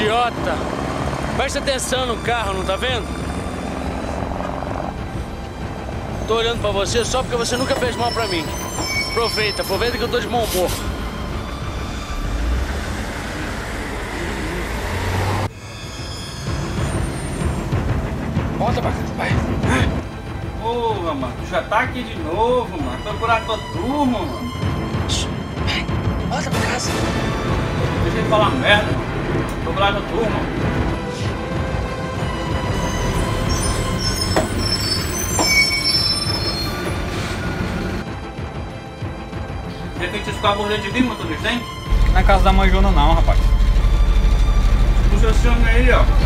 idiota! Presta atenção no carro, não tá vendo? Tô olhando pra você só porque você nunca fez mal pra mim. Aproveita, aproveita que eu tô de bom humor. Volta pra cá, vai. Porra, mano, tu já tá aqui de novo, mano. Procurar tua turma, mano. Volta pra casa. Deixa ele falar merda, mano. Tua turma. De repente esse carro de vir, motorista, hein? Na casa da mãe Jona não, rapaz. Puxa esse homem aí, ó.